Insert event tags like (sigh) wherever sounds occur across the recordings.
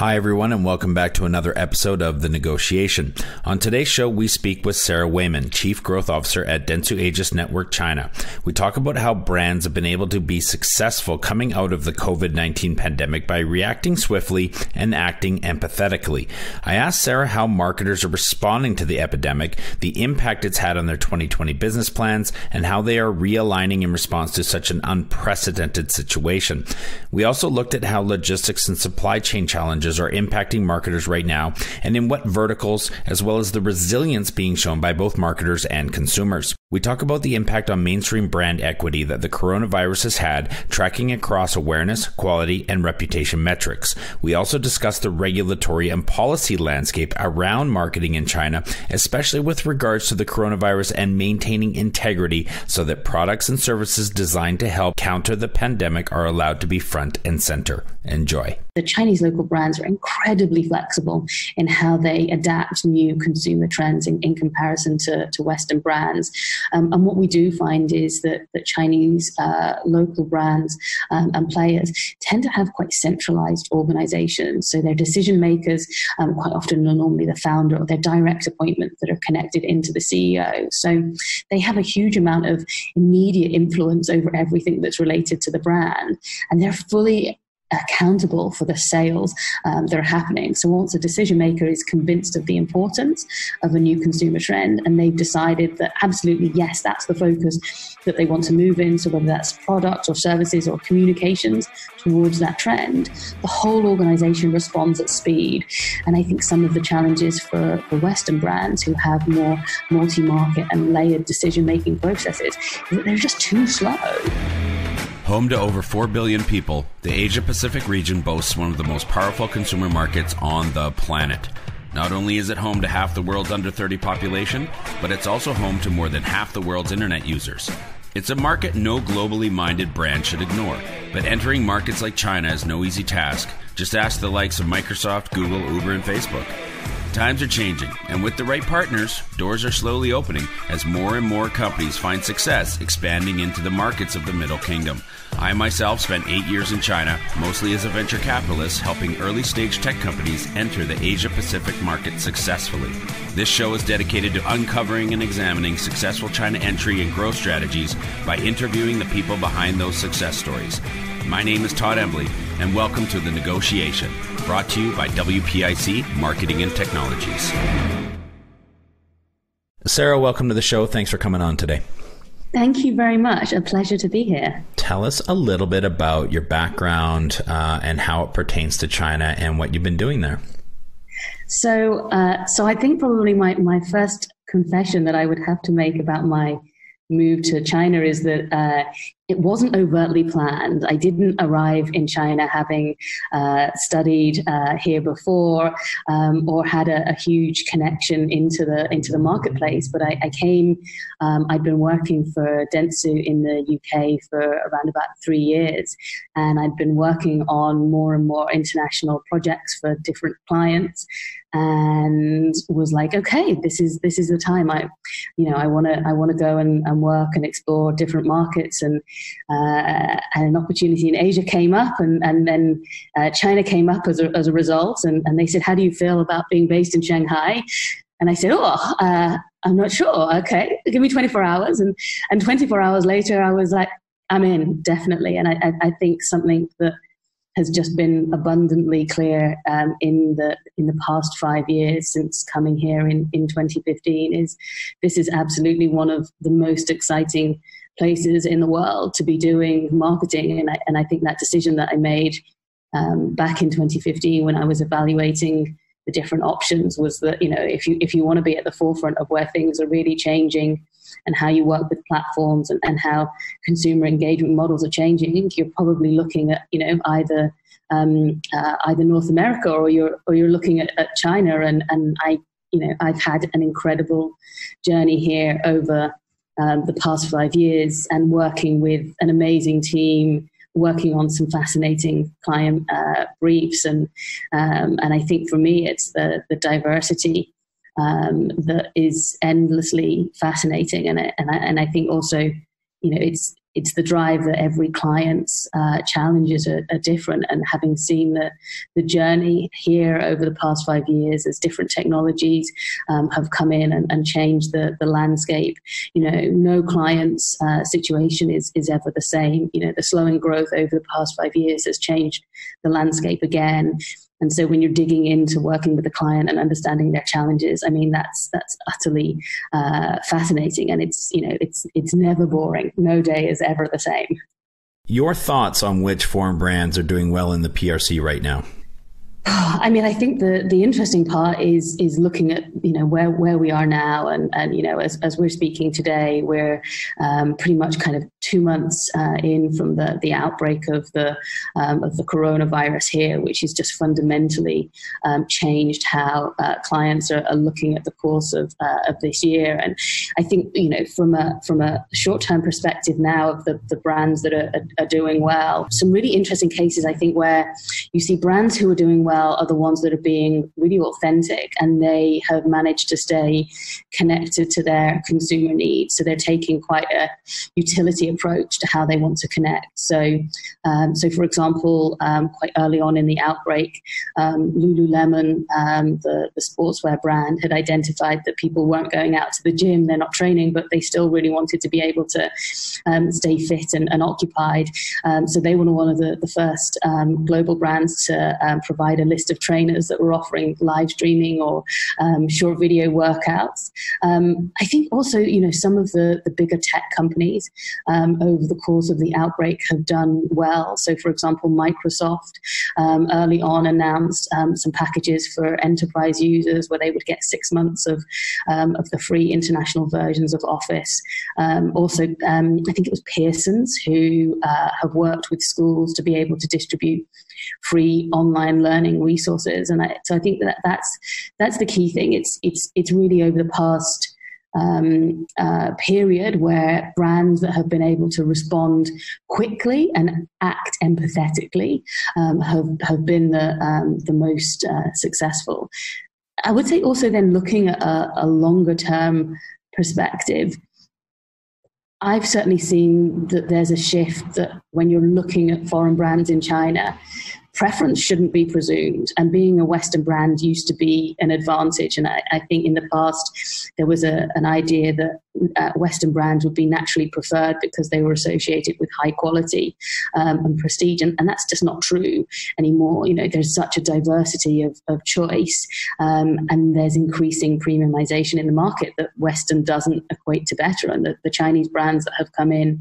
Hi, everyone, and welcome back to another episode of The Negotiation. On today's show, we speak with Sarah Weyman, Chief Growth Officer at Dentsu Aegis Network China. We talk about how brands have been able to be successful coming out of the COVID 19 pandemic by reacting swiftly and acting empathetically. I asked Sarah how marketers are responding to the epidemic, the impact it's had on their 2020 business plans, and how they are realigning in response to such an unprecedented situation. We also looked at how logistics and supply chain challenges challenges are impacting marketers right now and in what verticals, as well as the resilience being shown by both marketers and consumers. We talk about the impact on mainstream brand equity that the coronavirus has had, tracking across awareness, quality, and reputation metrics. We also discuss the regulatory and policy landscape around marketing in China, especially with regards to the coronavirus and maintaining integrity so that products and services designed to help counter the pandemic are allowed to be front and center. Enjoy. The Chinese local brands are incredibly flexible in how they adapt new consumer trends in, in comparison to, to Western brands. Um, and what we do find is that, that Chinese uh, local brands um, and players tend to have quite centralized organizations. So their decision makers um, quite often are normally the founder or their direct appointments that are connected into the CEO. So they have a huge amount of immediate influence over everything that's related to the brand. And they're fully accountable for the sales um, that are happening. So once a decision maker is convinced of the importance of a new consumer trend and they've decided that absolutely yes, that's the focus that they want to move in. So whether that's products or services or communications towards that trend, the whole organization responds at speed. And I think some of the challenges for the Western brands who have more multi-market and layered decision making processes is that they're just too slow. Home to over 4 billion people, the Asia Pacific region boasts one of the most powerful consumer markets on the planet. Not only is it home to half the world's under 30 population, but it's also home to more than half the world's internet users. It's a market no globally minded brand should ignore, but entering markets like China is no easy task. Just ask the likes of Microsoft, Google, Uber, and Facebook. Times are changing, and with the right partners, doors are slowly opening as more and more companies find success expanding into the markets of the Middle Kingdom. I myself spent eight years in China, mostly as a venture capitalist, helping early stage tech companies enter the Asia Pacific market successfully. This show is dedicated to uncovering and examining successful China entry and growth strategies by interviewing the people behind those success stories. My name is Todd Embley, and welcome to The Negotiation, brought to you by WPIC Marketing and Technologies. Sarah, welcome to the show. Thanks for coming on today. Thank you very much. A pleasure to be here. Tell us a little bit about your background uh, and how it pertains to China and what you've been doing there. So, uh, so I think probably my, my first confession that I would have to make about my move to China is that uh, it wasn't overtly planned. I didn't arrive in China having uh, studied uh, here before um, or had a, a, huge connection into the into the marketplace. But I, I came. Um, I'd been working for Dentsu in the UK for around about three years, and I'd been working on more and more international projects for different clients and was like, okay, this is this is the time. I, you know, I want to I want to go and, and work and explore different markets and uh, and an opportunity in Asia came up, and, and then uh, China came up as a, as a result. And, and they said, How do you feel about being based in Shanghai? And I said, Oh, uh, I'm not sure. Okay, give me 24 hours. And, and 24 hours later, I was like, I'm in, definitely. And I, I think something that has just been abundantly clear um, in the in the past five years since coming here in, in 2015 is this is absolutely one of the most exciting places in the world to be doing marketing. And I, and I think that decision that I made um, back in 2015 when I was evaluating the different options was that, you know, if you, if you want to be at the forefront of where things are really changing and how you work with platforms and, and how consumer engagement models are changing, you're probably looking at, you know, either um, uh, either North America or you're or you're looking at, at China. And and I, you know, I've had an incredible journey here over um, the past five years and working with an amazing team working on some fascinating client uh, briefs and um, and I think for me it's the the diversity um, that is endlessly fascinating and and I, and I think also you know it's it's the drive that every client's uh, challenges are, are, different. And having seen the, the journey here over the past five years as different technologies um, have come in and, and, changed the, the landscape, you know, no client's uh, situation is, is ever the same. You know, the slowing growth over the past five years has changed the landscape again. And so when you're digging into working with the client and understanding their challenges, I mean that's that's utterly uh, fascinating, and it's you know it's it's never boring. No day is ever the same. Your thoughts on which foreign brands are doing well in the PRC right now? (sighs) I mean, I think the the interesting part is is looking at you know where where we are now, and and you know as as we're speaking today, we're um, pretty much kind of two months uh, in from the the outbreak of the um, of the coronavirus here, which has just fundamentally um, changed how uh, clients are, are, looking at the course of uh, of this year. And I think you know from a from a short term perspective now of the the brands that are, are doing well, some really interesting cases I think where you see brands who are doing well well are the ones that are being really authentic and they have managed to stay connected to their consumer needs. So they're taking quite a utility approach to how they want to connect. So, um, so for example, um, quite early on in the outbreak, um, Lululemon, um, the, the sportswear brand, had identified that people weren't going out to the gym, they're not training, but they still really wanted to be able to um, stay fit and, and occupied. Um, so they were one of the, the first global brands to provide a list of trainers that were offering live streaming or um, short video workouts. Um, I think also, you know, some of the, the bigger tech companies um, over the course of the outbreak have done well. So, for example, Microsoft um, early on announced um, some packages for enterprise users where they would get six months of, um, of the free international versions of Office. also, I think it was Pearson's who uh, have worked with schools to be able to distribute free online learning resources. And I, so I think that that's that's the key thing. It's it's it's really over the past um, uh, period where brands that have been able to respond quickly and act empathetically um, have have been the um, the most uh, successful. I would say also then looking at a, a longer term perspective. I've certainly seen that there's a shift that when you're looking at foreign brands in China, preference shouldn't be presumed. And being a Western brand used to be an advantage. And I, I think in the past, there was a, an idea that uh, Western brands would be naturally preferred because they were associated with high quality um, and prestige, and, and, that's just not true anymore. You know, there's such a diversity of, of choice, um, and there's increasing premiumization in the market that Western doesn't equate to better. And the, the, Chinese brands that have come in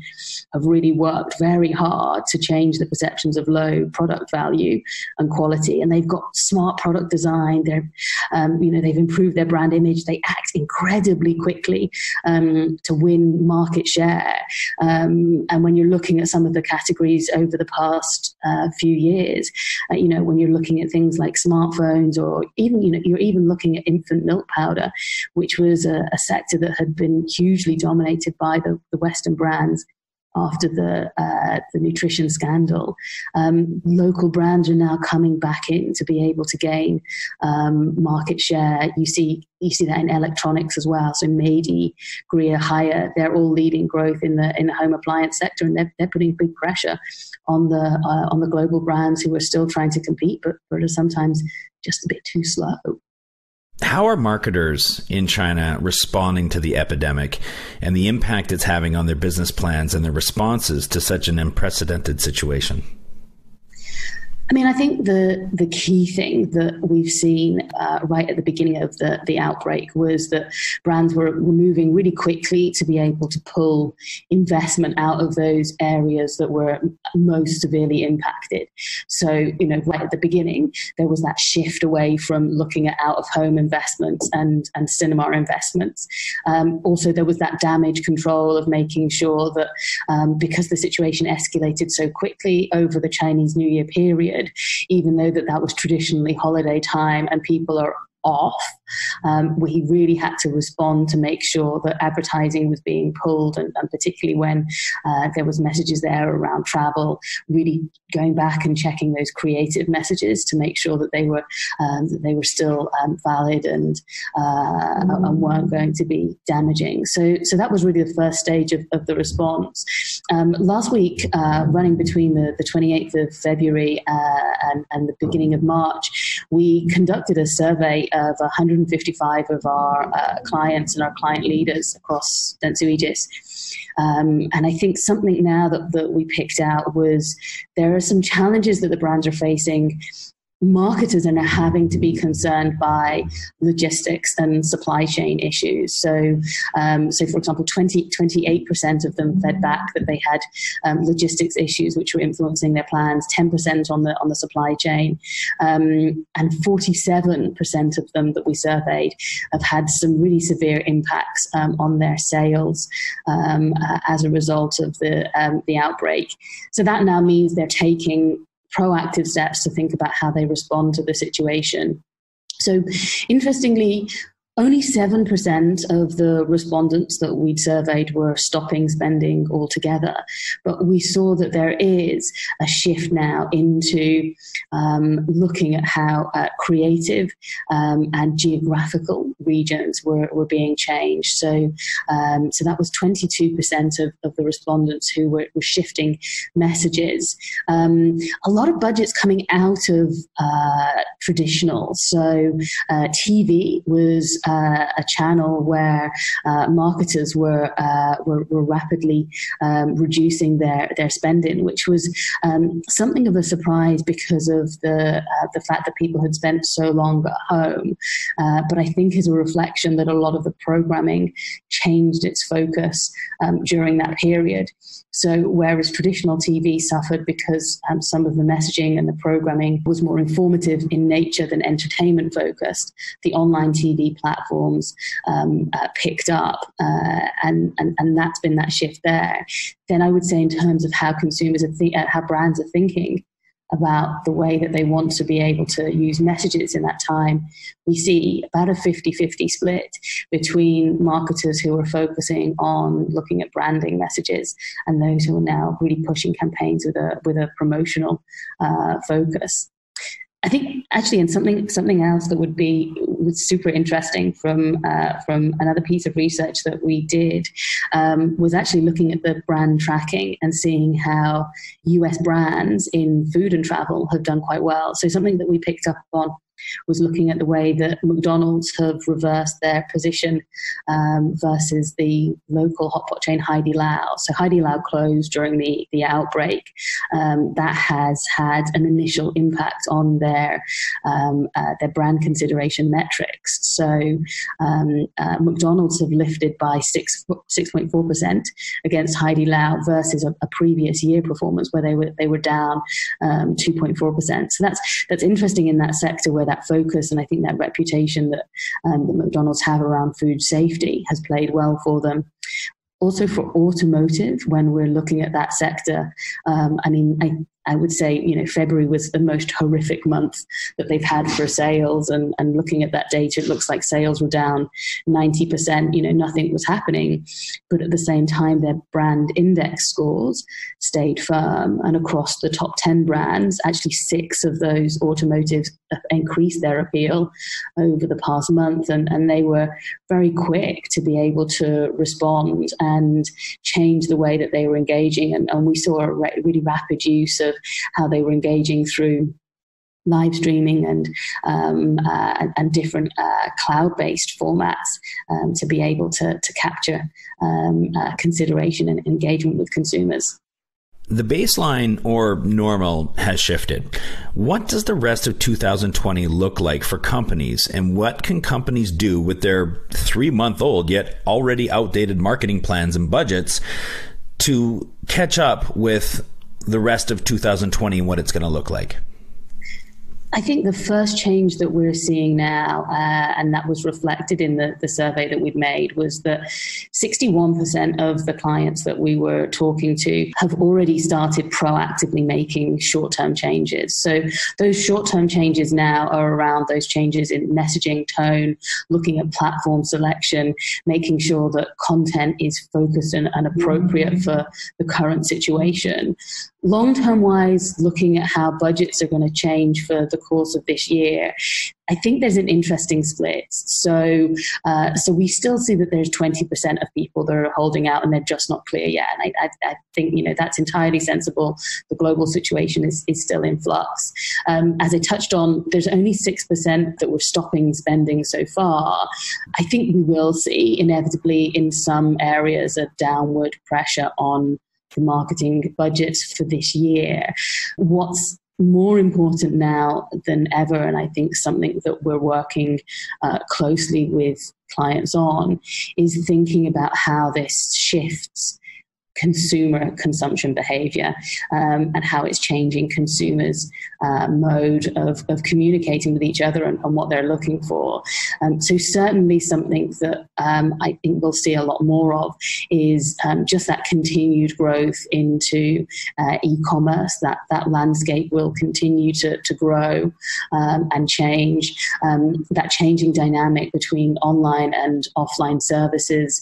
have really worked very hard to change the perceptions of low product value and quality, and they've got smart product design. They're, um, you know, they've improved their brand image. They act incredibly quickly. Um, um, to win market share. Um, and when you're looking at some of the categories over the past uh, few years, uh, you know, when you're looking at things like smartphones or even, you know, you're even looking at infant milk powder, which was a, a sector that had been hugely dominated by the, the Western brands after the uh, the nutrition scandal, um, local brands are now coming back in to be able to gain um, market share. You see you see that in electronics as well. So Midea, Gree, Haier, they're all leading growth in the in the home appliance sector, and they're, they're putting big pressure on the uh, on the global brands who are still trying to compete, but, but are sometimes just a bit too slow. How are marketers in China responding to the epidemic and the impact it's having on their business plans and their responses to such an unprecedented situation? I mean, I think the the key thing that we've seen uh, right at the beginning of the, the outbreak was that brands were, were moving really quickly to be able to pull investment out of those areas that were most severely impacted. So, you know, right at the beginning, there was that shift away from looking at out of home investments and, and cinema investments. Um, also, there was that damage control of making sure that um, because the situation escalated so quickly over the Chinese New Year period, even though that that was traditionally holiday time and people are off, um, we really had to respond to make sure that advertising was being pulled, and, and particularly when uh, there was messages there around travel, really going back and checking those creative messages to make sure that they were um, that they were still um, valid and uh, and weren't going to be damaging. So so that was really the first stage of, of the response. Um, last week, uh, running between the, the 28th of February uh, and, and the beginning of March, we conducted a survey of 155 of our uh, clients and our client leaders across Dentsu Aegis. Um, and I think something now that, that we picked out was there are some challenges that the brands are facing marketers are now having to be concerned by logistics and supply chain issues. So, um, so for example, 20, 28% of them fed back that they had um, logistics issues which were influencing their plans, 10% on the, on the supply chain. Um, and 47% of them that we surveyed have had some really severe impacts um, on their sales uh, as a result of the, um, the outbreak. So that now means they're taking proactive steps to think about how they respond to the situation. So, interestingly, only 7% of the respondents that we'd surveyed were stopping spending altogether. But we saw that there is a shift now into um, looking at how uh, creative um, and geographical regions were, were being changed. So, um, so that was 22% of, of the respondents who were, were shifting messages. Um, a lot of budgets coming out of uh, traditional. So, uh, TV was uh, a channel where uh, marketers were, uh, were, were rapidly um, reducing their their spending, which was um, something of a surprise because of the uh, the fact that people had spent so long at home. Uh, but I think is a reflection that a lot of the programming changed its focus um, during that period. So, whereas traditional TV suffered because um, some of the messaging and the programming was more informative in nature than entertainment focused, the online TV platforms um, uh, picked up, uh, and, and, and that's been that shift there. Then I would say, in terms of how consumers are, th- uh, how brands are thinking, about the way that they want to be able to use messages in that time, we see about a 50 50 split between marketers who are focusing on looking at branding messages and those who are now really pushing campaigns with a, with a promotional uh, focus. I think actually, and something something else that would be was super interesting from uh, from another piece of research that we did um, was actually looking at the brand tracking and seeing how U.S. brands in food and travel have done quite well. So something that we picked up on was looking at the way that McDonald's have reversed their position um, versus the local hotpot chain Haidilao. So Haidilao closed during the, the outbreak. Um, that has had an initial impact on their um, uh, their brand consideration metrics. So um, uh, McDonald's have lifted by six six point four percent against Haidilao versus a, a, previous year performance where they were they were down um, two point four percent. So that's that's interesting in that sector where that focus and I think that reputation that, um, that McDonald's have around food safety has played well for them also for automotive when we're looking at that sector um, i mean I, I would say, you know, February was the most horrific month that they've had for sales. And, and looking at that data, it looks like sales were down 90%. You know, nothing was happening. But at the same time, their brand index scores stayed firm. And across the top 10 brands, actually six of those automotives increased their appeal over the past month. And, and they were very quick to be able to respond and change the way that they were engaging. And, and we saw a re- really rapid use of how they were engaging through live streaming and um, uh, and different uh, cloud-based formats um, to be able to to capture um, uh, consideration and engagement with consumers. The baseline or normal has shifted. What does the rest of 2020 look like for companies, and what can companies do with their three month old yet already outdated marketing plans and budgets to catch up with the rest of 2020 and what it's going to look like? I think the first change that we're seeing now, uh, and that was reflected in the, the survey that we've made, was that 61% of the clients that we were talking to have already started proactively making short term changes. So those short term changes now are around those changes in messaging tone, looking at platform selection, making sure that content is focused and, and appropriate for the current situation long term wise, looking at how budgets are going to change for the course of this year, I think there's an interesting split. So, uh, so we still see that there's 20% of people that are holding out and they're just not clear yet. And I, I, I think, you know, that's entirely sensible. The global situation is, is still in flux. Um, as I touched on, there's only 6% that were stopping spending so far. I think we will see inevitably in some areas a downward pressure on the marketing budgets for this year. What's more important now than ever, and I think something that we're working uh, closely with clients on, is thinking about how this shifts consumer consumption behavior um, and how it's changing consumers' uh, mode of, of communicating with each other and, and what they're looking for. Um, so, certainly, something that um, I think we'll see a lot more of is um, just that continued growth into uh, e commerce. That, that landscape will continue to, to grow um, and change. Um, that changing dynamic between online and offline services,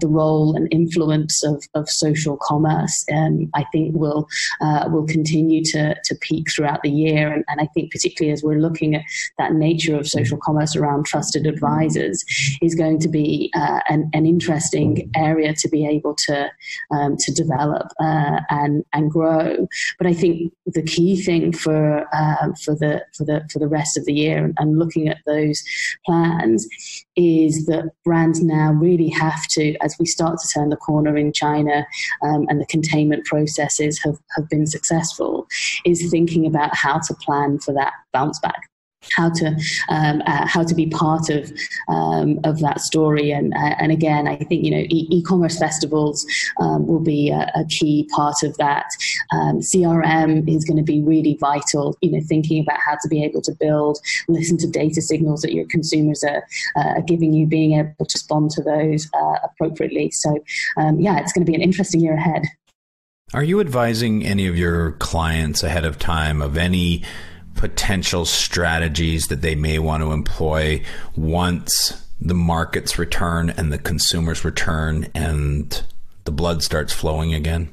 the role and influence of, of social social commerce, um, I think will uh, will continue to to peak throughout the year. And, and, I think particularly as we're looking at that nature of social commerce around trusted advisors, is going to be uh, an, an, interesting area to be able to um, to develop uh, and and grow. But I think the key thing for um, for the for the for the rest of the year and looking at those plans is that brands now really have to, as we start to turn the corner in China um, and the containment processes have, have been successful, is thinking about how to plan for that bounce back how to um, uh, how to be part of um, of that story. And uh, and again I think you know e- commerce festivals um, will be a, a, key part of that. Um, CRM is going to be really vital you know thinking about how to be able to build listen to data signals that your consumers are, uh, are giving you being able to respond to those uh, appropriately. So um, yeah it's going to be an interesting year ahead. Are you advising any of your clients ahead of time of any potential strategies that they may want to employ once the markets return and the consumers return and the blood starts flowing again?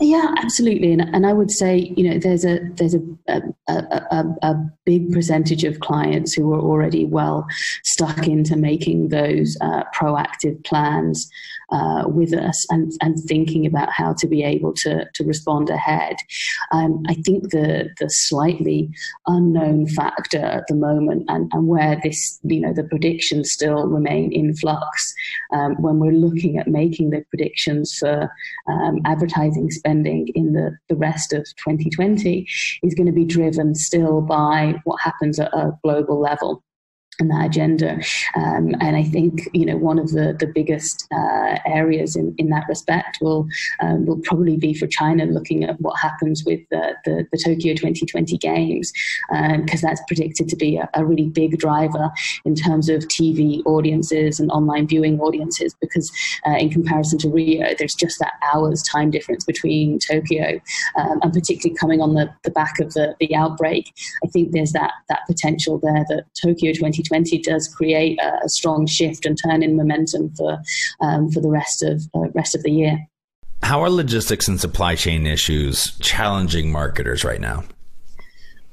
Yeah, absolutely, and, and I would say you know there's a there's a a, a a, big percentage of clients who are already well stuck into making those uh, proactive plans uh, with us and, and thinking about how to be able to, to respond ahead. Um, I think the, the slightly unknown factor at the moment and, and where this, you know, the predictions still remain in flux um, when we're looking at making the predictions for um, advertising spending in the, the rest of 2020 is going to be driven still by what happens at a global level and that agenda. Um, and I think you know one of the the biggest uh, areas in, in that respect will um, will probably be for China looking at what happens with the the, the Tokyo 2020 Games because um, that's predicted to be a, a, really big driver in terms of TV audiences and online viewing audiences because uh, in comparison to Rio, there's just that hours time difference between Tokyo um, and particularly coming on the, the back of the, the outbreak. I think there's that that potential there that Tokyo 2020 2020 does create a, a strong shift and turn in momentum for um, for the rest of uh, rest of the year. How are logistics and supply chain issues challenging marketers right now?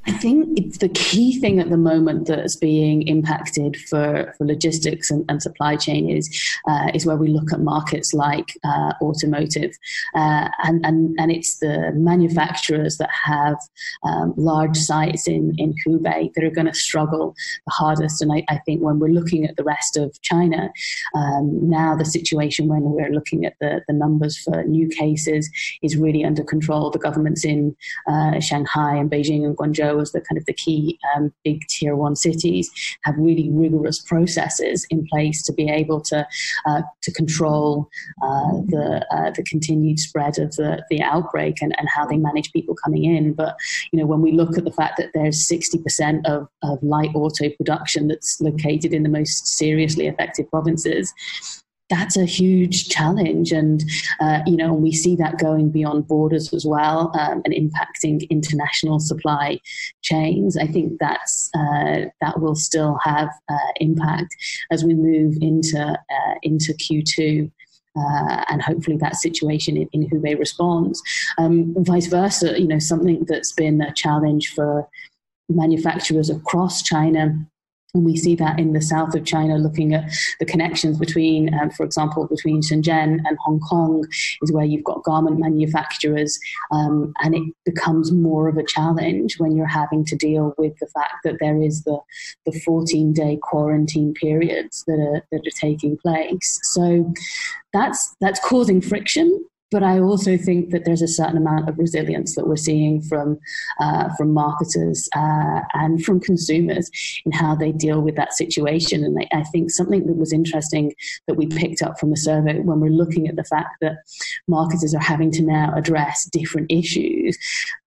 I think it's the key thing at the moment that's being impacted for, for logistics and, and supply chain is uh, is where we look at markets like uh, automotive, uh, and, and and it's the manufacturers that have um, large sites in in Hubei that are going to struggle the hardest. And I, I, think when we're looking at the rest of China um, now, the situation when we're looking at the the numbers for new cases is really under control. The governments in uh, Shanghai and Beijing and Guangzhou well as the kind of the key um, big tier one cities, have really rigorous processes in place to be able to uh, to control uh, the uh, the continued spread of the the outbreak and, and how they manage people coming in. But you know, when we look at the fact that there's 60% of, of light auto production that's located in the most seriously affected provinces, that's a huge challenge and uh, you know we see that going beyond borders as well um, and impacting international supply chains i think that's uh, that will still have uh, impact as we move into uh, into q2 uh, and hopefully that situation in, in Hubei responds. Um, vice versa, you know, something that's been a challenge for manufacturers across China and we see that in the south of China, looking at the connections between, um, for example, between Shenzhen and Hong Kong, is where you've got garment manufacturers, um, and it becomes more of a challenge when you're having to deal with the fact that there is the the 14 day quarantine periods that are that are taking place. So that's that's causing friction but I also think that there's a certain amount of resilience that we're seeing from uh, from marketers uh, and from consumers in how they deal with that situation. And I, I, think something that was interesting that we picked up from the survey when we're looking at the fact that marketers are having to now address different issues.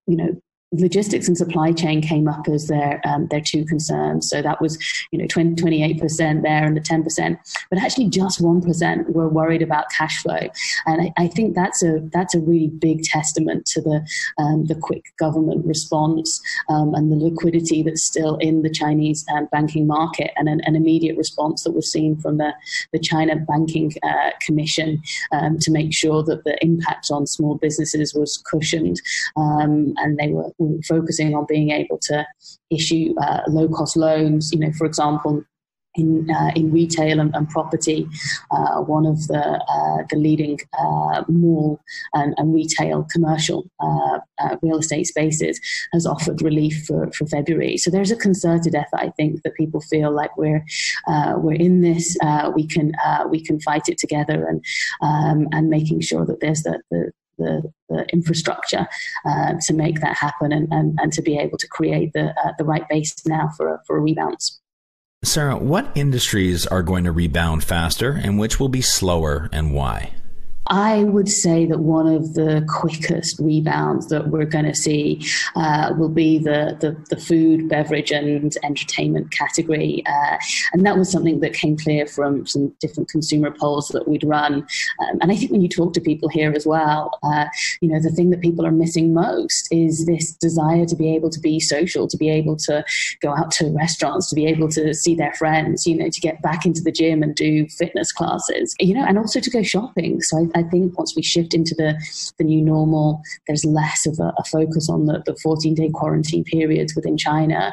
You know, logistics and supply chain came up as their um, their two concerns. So that was you know 28 percent there and the 10 percent, but actually just one percent were worried about cash flow, and I, I, think that's a that's a really big testament to the um, the quick government response um, and the liquidity that's still in the Chinese um, banking market and an, an, immediate response that was seen from the the China Banking uh, Commission um, to make sure that the impact on small businesses was cushioned um, and they were focusing on being able to issue uh, low cost loans. You know, for example, in uh, in retail and, and property, uh, one of the uh, the leading uh, mall and, and, retail commercial uh, uh, real estate spaces has offered relief for, for February. So there's a concerted effort. I think that people feel like we're we're in this. we can we can fight it together and um, and making sure that there's the, the the, the infrastructure uh, to make that happen and, and, and to be able to create the, uh, the right base now for a, for a rebound. Sarah, what industries are going to rebound faster and which will be slower and why? I would say that one of the quickest rebounds that we're going to see uh, will be the, the, the, food, beverage, and entertainment category. Uh, and that was something that came clear from some different consumer polls that we'd run. Um, and I think when you talk to people here as well, uh, you know, the thing that people are missing most is this desire to be able to be social, to be able to go out to restaurants, to be able to see their friends, you know, to get back into the gym and do fitness classes, you know, and also to go shopping. So I, I think once we shift into the, the new normal, there's less of a, a focus on the, the 14 day quarantine periods within China.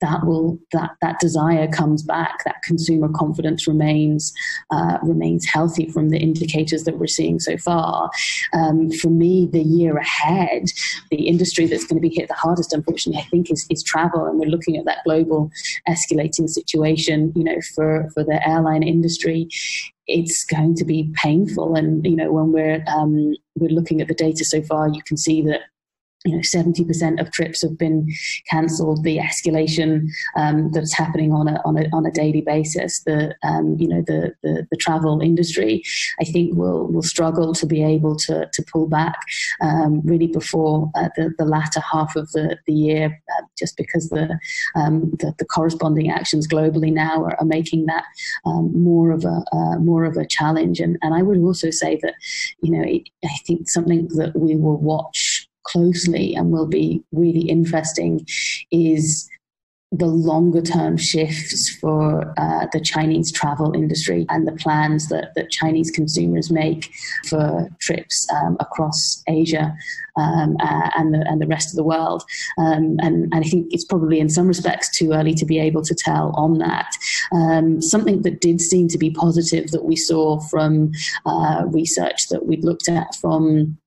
That will that that desire comes back. That consumer confidence remains uh, remains healthy from the indicators that we're seeing so far. Um, for me, the year ahead, the industry that's going to be hit the hardest, unfortunately, I think, is, is travel, and we're looking at that global escalating situation. You know, for for the airline industry, it's going to be painful. And you know, when we're um, we're looking at the data so far, you can see that you know, 70% of trips have been cancelled. The escalation um, that's happening on a, on a, on a daily basis, the, um, you know, the, the, the, travel industry, I think will, will struggle to be able to, to pull back um, really before uh, the, the latter half of the, the year, uh, just because the, um, the, the, corresponding actions globally now are, are making that um, more of a, uh, more of a challenge. And, and I would also say that, you know, it, I think something that we will watch closely and will be really interesting is the longer term shifts for uh, the Chinese travel industry and the plans that, that Chinese consumers make for trips um, across Asia um, uh, and, the, and the rest of the world. Um, and, and, I think it's probably in some respects too early to be able to tell on that. Um, something that did seem to be positive that we saw from uh, research that we'd looked at from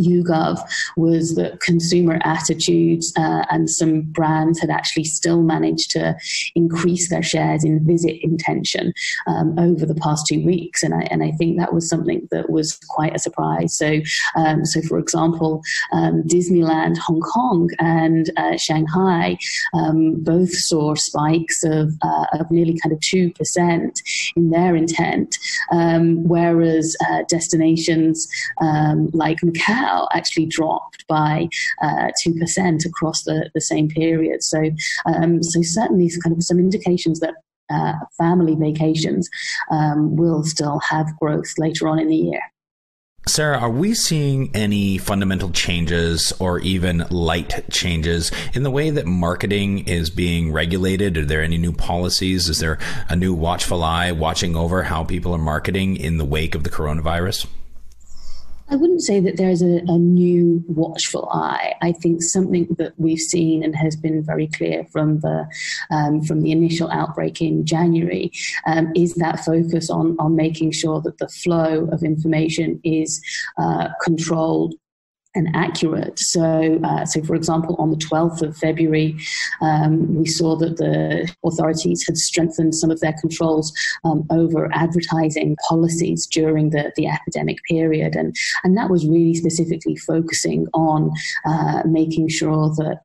YouGov was that consumer attitudes uh, and some brands had actually still managed to increase their shares in visit intention um, over the past two weeks, and I and I think that was something that was quite a surprise. So, um, so for example, um, Disneyland Hong Kong and uh, Shanghai um, both saw spikes of uh, of nearly kind of two percent in their intent, um, whereas uh, destinations um, like Macau actually dropped by uh, two percent across the, the same period. So, um, so certainly, kind of some indications that uh, family vacations um, will still have growth later on in the year. Sarah, are we seeing any fundamental changes or even light changes in the way that marketing is being regulated? Are there any new policies? Is there a new watchful eye watching over how people are marketing in the wake of the coronavirus? I wouldn't say that there's a, a, new watchful eye. I think something that we've seen and has been very clear from the um, from the initial outbreak in January um, is that focus on on making sure that the flow of information is uh, controlled and accurate. So, uh, so for example, on the 12th of February, um, we saw that the authorities had strengthened some of their controls um, over advertising policies during the, the epidemic period. And, and that was really specifically focusing on uh, making sure that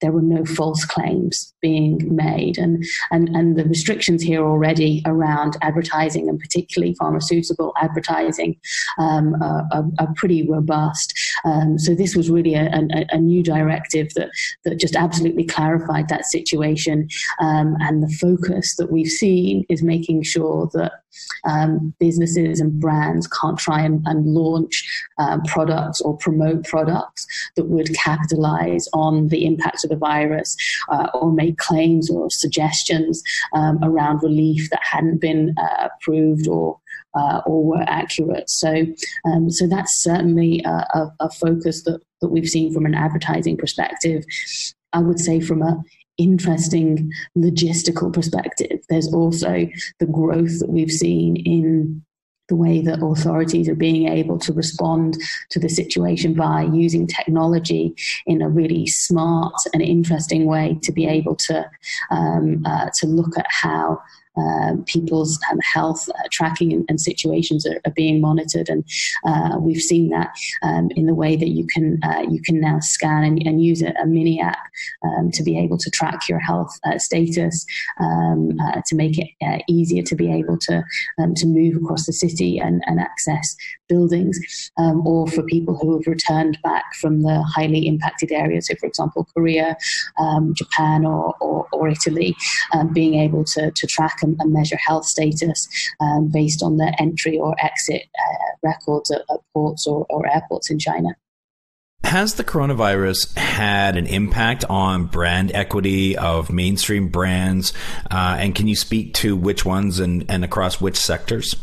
there were no false claims being made. And, and, and the restrictions here already around advertising and particularly pharmaceutical advertising um, are, are, pretty robust. Um, so this was really a, a, a, new directive that, that just absolutely clarified that situation. Um, and the focus that we've seen is making sure that um, businesses and brands can't try and, and launch um, products or promote products that would capitalize on the impact the virus uh, or make claims or suggestions um, around relief that hadn't been uh, approved or uh, or were accurate. So, um, so that's certainly a, a, a, focus that, that we've seen from an advertising perspective. I would say from a interesting logistical perspective. There's also the growth that we've seen in the way that authorities are being able to respond to the situation by using technology in a really smart and interesting way to be able to um, uh, to look at how um, people's um, health uh, tracking and, and situations are, are, being monitored, and uh, we've seen that um, in the way that you can uh, you can now scan and, and use a, a, mini app um, to be able to track your health uh, status, um, uh, to make it easier to be able to um, to move across the city and, and access buildings, or for people who have returned back from the highly impacted areas. So, for example, Korea, Japan, or, or, or Italy, being able to, to track and, and measure health status um, based on their entry or exit uh, records at, at ports or, or airports in China. Has the coronavirus had an impact on brand equity of mainstream brands? Uh, and can you speak to which ones and, and across which sectors?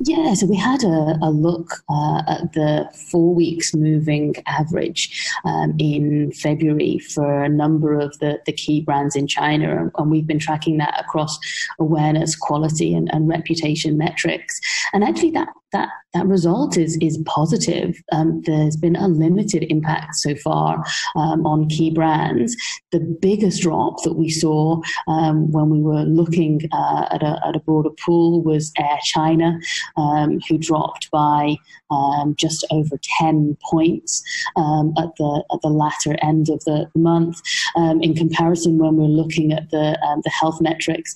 Yeah, so we had a, a look uh, at the four weeks moving average um, in February for a number of the, the key brands in China, and we've been tracking that across awareness, quality, and, and reputation metrics. And actually, that that that result is is positive. Um, there's been a limited impact so far um, on key brands. The biggest drop that we saw um, when we were looking uh, at, a, at, a, broader pool was Air China, um, who dropped by um, just over 10 points um, at the at the latter end of the month. in comparison, when we're looking at the the health metrics,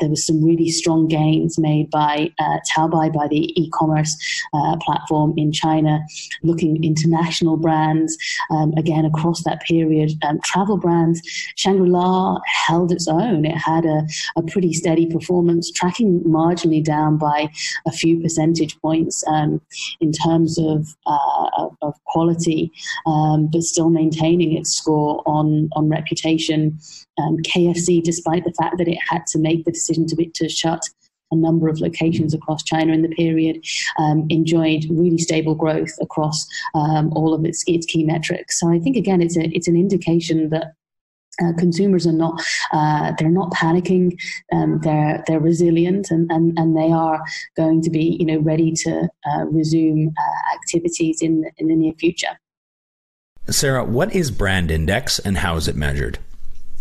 there was some really strong gains made by uh, Taobao by the e commerce uh, platform in China, looking international brands um, again across that period. Um, travel brands, Shangri La held its own. It had a, a, pretty steady performance, tracking marginally down by a few percentage points um, in terms of, uh, of quality, um, but still maintaining its score on, on reputation. Um, KFC, despite the fact that it had to make the decision to, be, to shut a number of locations across China in the period, um, enjoyed really stable growth across um, all of its, its key metrics. So I think again, it's a it's an indication that uh, consumers are not uh, they're not panicking um, they're they're resilient and, and, and they are going to be you know ready to uh, resume uh, activities in in the near future. Sarah what is brand index and how is it measured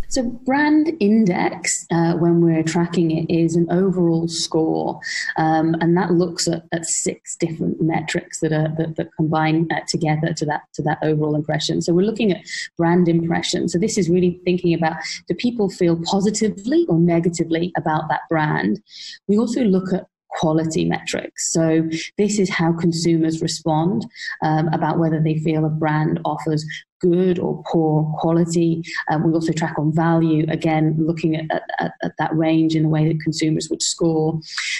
so, brand index, uh, when we're tracking it, is an overall score, um, and that looks at, at, six different metrics that are that, that combine uh, together to that to that overall impression. So, we're looking at brand impression. So, this is really thinking about do people feel positively or negatively about that brand. We also look at quality metrics. So this is how consumers respond um, about whether they feel a brand offers good or poor quality. Um, we also track on value, again, looking at, at, at, that range in the way that consumers would score.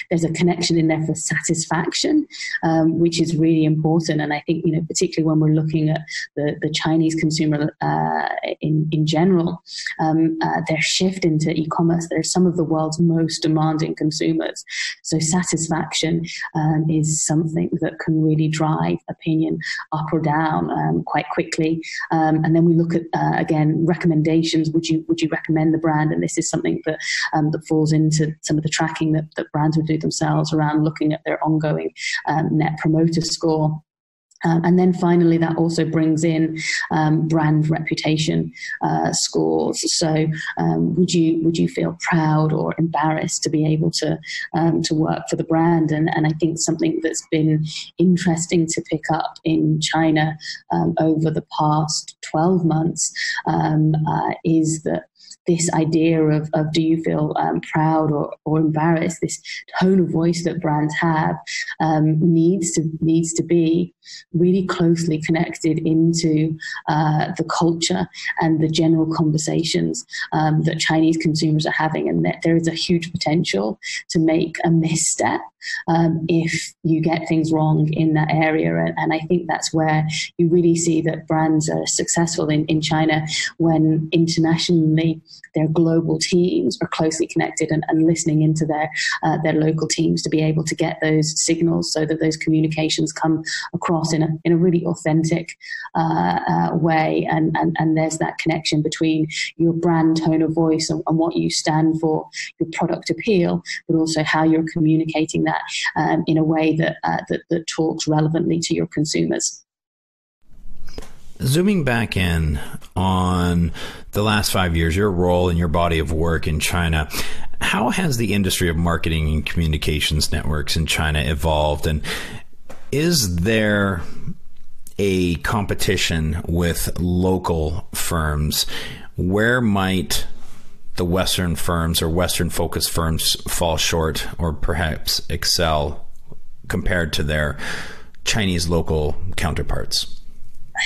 There's a connection in there for satisfaction, um, which is really important. And I think, you know, particularly when we're looking at the, the Chinese consumer uh, in, in general, um, uh, their shift into e-commerce, they're some of the world's most demanding consumers. So satisfaction um, is something that can really drive opinion up or down um, quite quickly. Um, and then we look at uh, again recommendations. Would you would you recommend the brand? And this is something that um, that falls into some of the tracking that, that brands would do themselves around looking at their ongoing um, net promoter score. Um, and then finally, that also brings in um, brand reputation uh, scores. So, um, would you would you feel proud or embarrassed to be able to um, to work for the brand? And, and I think something that's been interesting to pick up in China um, over the past twelve months um, uh, is that this idea of, of do you feel um, proud or, or embarrassed, this tone of voice that brands have um, needs to needs to be really closely connected into uh, the culture and the general conversations um, that Chinese consumers are having, and that there is a huge potential to make a misstep um, if you get things wrong in that area. And, and, I think that's where you really see that brands are successful in, in China when internationally their global teams are closely connected and, and listening into their uh, their local teams to be able to get those signals so that those communications come across in a, in a really authentic uh, uh, way. And, and, and there's that connection between your brand tone of voice and, and what you stand for, your product appeal, but also how you're communicating that um, in a way that, uh, that, that talks relevantly to your consumers. Zooming back in on the last five years, your role and your body of work in China, how has the industry of marketing and communications networks in China evolved? And is there a competition with local firms? Where might the Western firms or Western focused firms fall short or perhaps excel compared to their Chinese local counterparts?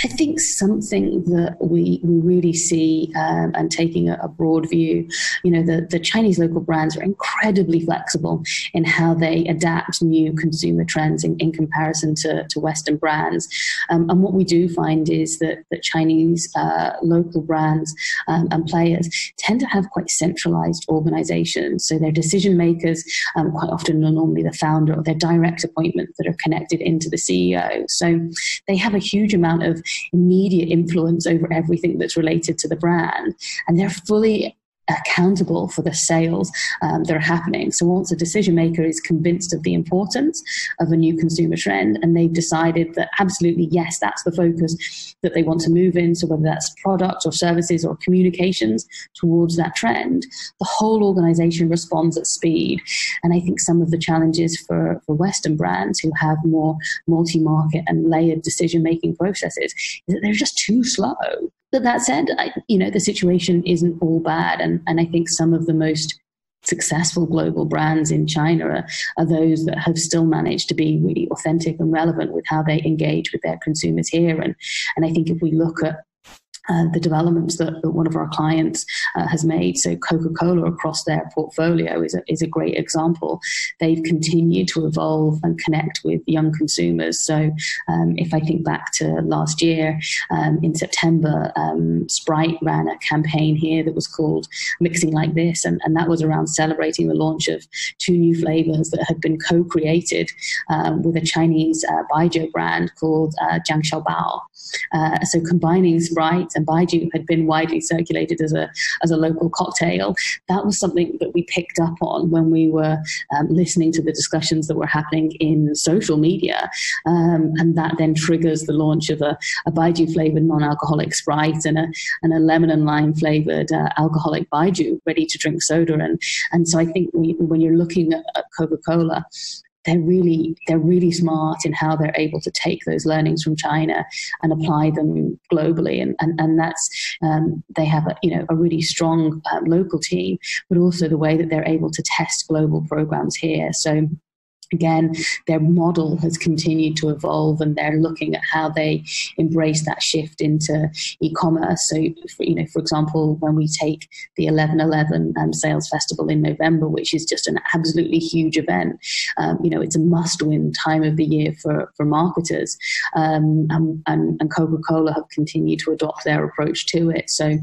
I think something that we, we really see, um, and taking a, a, broad view, you know, the, the Chinese local brands are incredibly flexible in how they adapt new consumer trends in, in comparison to, to Western brands. Um, and what we do find is that, that Chinese uh, local brands um, and players tend to have quite centralized organizations. So their decision makers um, quite often are normally the founder or their direct appointments that are connected into the CEO. So they have a huge amount of immediate influence over everything that's related to the brand. And they're fully accountable for the sales um, that are happening. So once a decision maker is convinced of the importance of a new consumer trend and they've decided that absolutely yes, that's the focus that they want to move in. So whether that's products or services or communications towards that trend, the whole organization responds at speed. And I think some of the challenges for, for Western brands who have more multi-market and layered decision making processes is that they're just too slow. But that said, I, you know, the situation isn't all bad. And, and I think some of the most successful global brands in China are, are, those that have still managed to be really authentic and relevant with how they engage with their consumers here. And, and I think if we look at uh, the developments that, that, one of our clients uh, has made. So Coca-Cola across their portfolio is a, is a great example. They've continued to evolve and connect with young consumers. So um, if I think back to last year um, in September, um, Sprite ran a campaign here that was called Mixing Like This, and, and that was around celebrating the launch of two new flavors that had been co-created um, with a Chinese uh, Baijiu brand called uh, Jiang Xiaobai. Uh, so combining Sprite and baijiu had been widely circulated as a as a local cocktail. That was something that we picked up on when we were um, listening to the discussions that were happening in social media, um, and that then triggers the launch of a, a baijiu flavored non-alcoholic Sprite and a and a lemon and lime flavored uh, alcoholic baijiu ready to drink soda. And and so I think when you're looking at, at Coca Cola, they're really they're really smart in how they're able to take those learnings from China and apply them globally, and and, and that's um, they have a you know a really strong um, local team, but also the way that they're able to test global programs here. So again, their model has continued to evolve and they're looking at how they embrace that shift into e-commerce. So, you know, for example, when we take the 1111 um, sales festival in November, which is just an absolutely huge event, um, you know, it's a must-win time of the year for, for marketers. Um, and, and, Coca-Cola have continued to adopt their approach to it. So,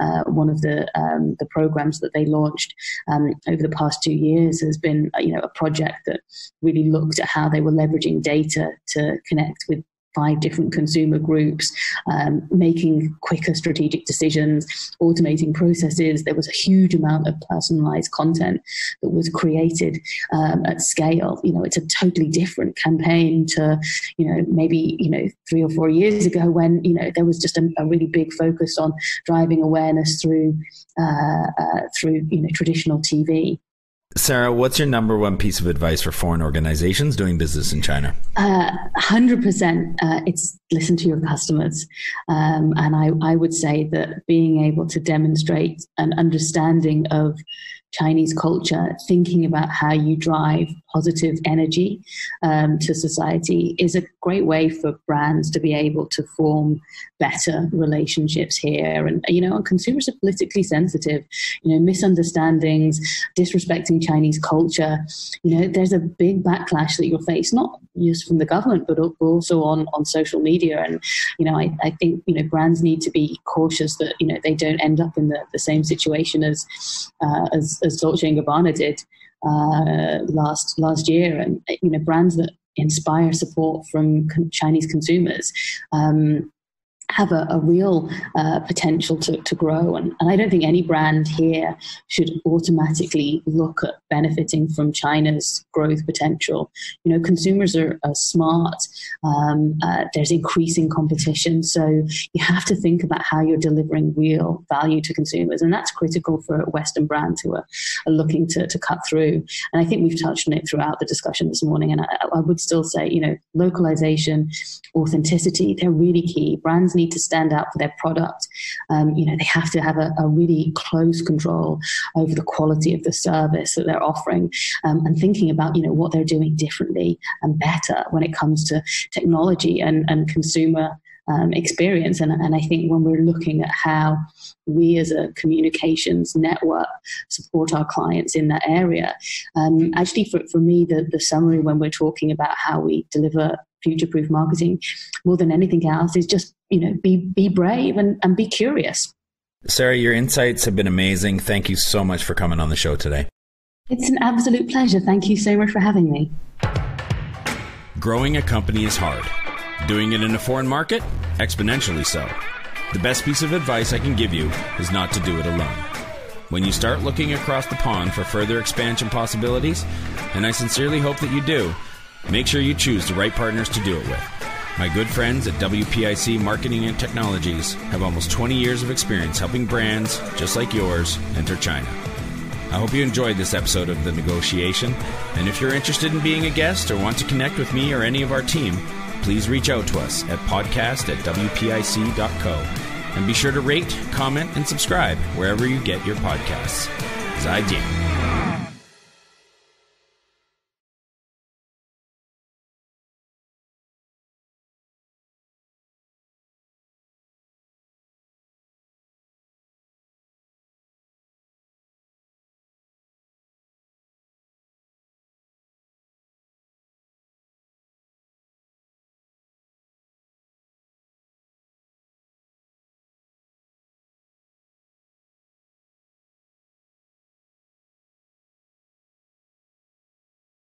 uh, one of the um, the programs that they launched um, over the past two years has been, you know, a project that really looked at how they were leveraging data to connect with five different consumer groups, um, making quicker strategic decisions, automating processes. There was a huge amount of personalized content that was created um, at scale. You know, it's a totally different campaign to, you know, maybe, you know, three or four years ago when, you know, there was just a, a really big focus on driving awareness through, uh, uh, through, you know, traditional TV. Sarah, what's your number one piece of advice for foreign organizations doing business in China? Uh, 100%. Uh, it's listen to your customers. Um, and I, I would say that being able to demonstrate an understanding of Chinese culture, thinking about how you drive positive energy um, to society is a great way for brands to be able to form better relationships here. And, you know, consumers are politically sensitive, you know, misunderstandings, disrespecting Chinese culture. You know, there's a big backlash that you'll face, not just from the government, but also on, on social media. And, you know, I, I think, you know, brands need to be cautious that, you know, they don't end up in the, the same situation as, uh, as, as Dolce & Gabbana did uh, last last year, and you know brands that inspire support from Chinese consumers. Um, have a, a real uh, potential to, to grow. And, and I don't think any brand here should automatically look at benefiting from China's growth potential. You know, consumers are, are smart. Um, uh, there's increasing competition. So you have to think about how you're delivering real value to consumers. And that's critical for Western brands who are, are looking to, to cut through. And I think we've touched on it throughout the discussion this morning. And I, I would still say, you know, localization, authenticity, they're really key. Brands need to stand out for their product. Um, you know, they have to have a, a, really close control over the quality of the service that they're offering um, and thinking about, you know, what they're doing differently and better when it comes to technology and, and consumer um, experience. And, and I think when we're looking at how we as a communications network support our clients in that area, um, actually for, for me, the, the summary when we're talking about how we deliver future proof marketing more than anything else is just, you know, be, be brave and, and be curious. Sarah, your insights have been amazing. Thank you so much for coming on the show today. It's an absolute pleasure. Thank you so much for having me. Growing a company is hard. Doing it in a foreign market? Exponentially so. The best piece of advice I can give you is not to do it alone. When you start looking across the pond for further expansion possibilities, and I sincerely hope that you do, make sure you choose the right partners to do it with. My good friends at WPIC Marketing and Technologies have almost 20 years of experience helping brands just like yours enter China. I hope you enjoyed this episode of The Negotiation, and if you're interested in being a guest or want to connect with me or any of our team, please reach out to us at podcast at WPIC.co. And be sure to rate, comment, and subscribe wherever you get your podcasts. Zaijian.